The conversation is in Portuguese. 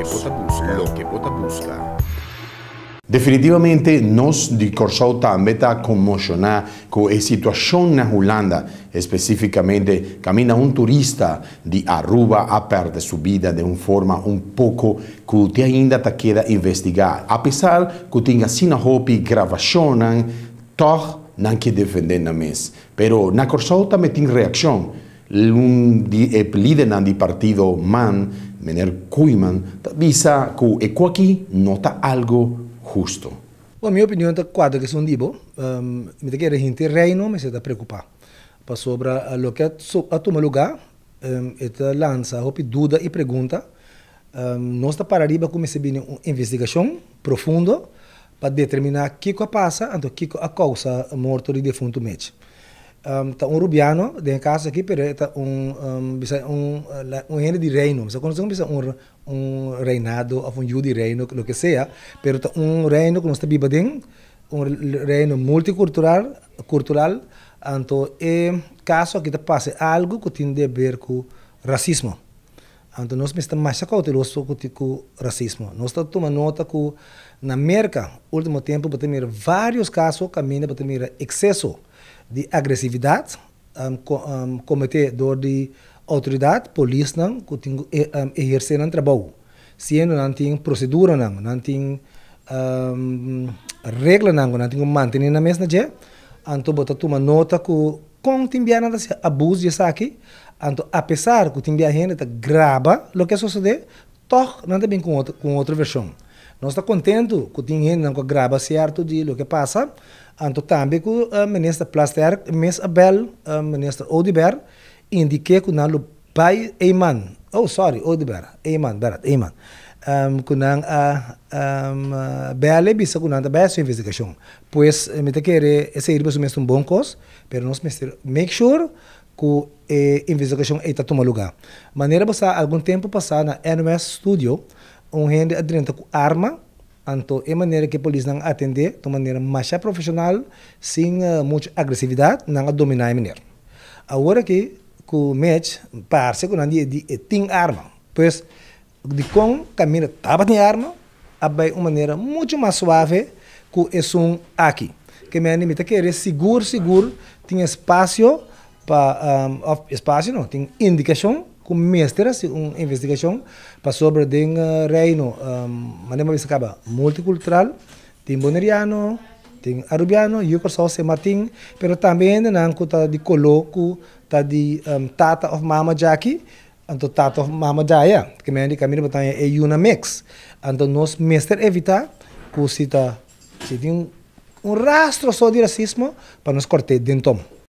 que bota busca, lo que bota busca. Definitivamente nós de Corsol também está comocionado com a situação na Holanda, especificamente camina um turista de Aruba a perder sua vida de uma forma um pouco que ainda está queda investigar. Apesar que tenha sina hopi gravação, toch não que defender na mes. Pero na Corsol também tem reação. Um líder do partido MAN, Mener Kuiman, visa que aqui nota algo justo. A minha opinião é quadra que são dibo, um, me quer gente reino, mas está preocupado. Para sobre o que a toma lugar, um, esta lança hopi dúvida e pergunta, um, nós está para arriba começa a uma investigação profunda para determinar o que passa, então o que a causa morte de defunto médico um, tá um rubiano de casa aqui pero tá um um um um reino de reino. Bisa quando bisa um um reinado ou um judi reino lo que sea pero tá um reino que nós está bibadem um reino multicultural cultural então é caso que tá passa algo que tem a ver com racismo. Então nós estamos mais cautelosos com racismo. Nós estamos tomando nota que na América último tempo ter vários casos caminham para ter excesso de agressividade um, cometedor de autoridade, polícia não, que tem um, exercer um trabalho. Se não tem procedura não, não tem um, regra não, não tem manter na mesma dia, então bota uma nota que com tem nada se abuso de aqui, então apesar que tem gente grava o que sucede, toch não tem com outra com outra versão. Nós está contente que tem gente que grava certo de o que passa, Anto também que o uh, ministro Plaster, Miss Abel, uh, ministro Odiber, indiquei que não pai Eiman, oh sorry, Odiber, Eiman, berat, Eiman. Um, kunang a um, uh, bele bisa kunang da best investigação. Pois me te querer esse ir mesmo um bom cos, pero nós make sure que a investigação está toma lugar. Maneira passar algum tempo passar na NMS Studio, um rende adrenta com arma Anto, é maneira que a polícia não atende de maneira mais profissional, sem uh, muita agressividade, não dominar a maneira. Agora que o match parece que não tem arma, pois de com caminha estava tem arma, abai uma maneira muito mais suave que é um aqui. Que me anima que é seguro, seguro, tem espaço para um, espaço não, tem indicação mestre uma investigação para sobre o reino, um, maneira que acaba multicultural, tem boneriano, tem arubiano, e o só se Martin, pero também não está de coloco, está de um, tata of mama jaki, então tata of mama jaya, que me caminho para é uma mix. Então nós mestre evita que se tá se tem um rastro só de racismo para nos cortar dentro.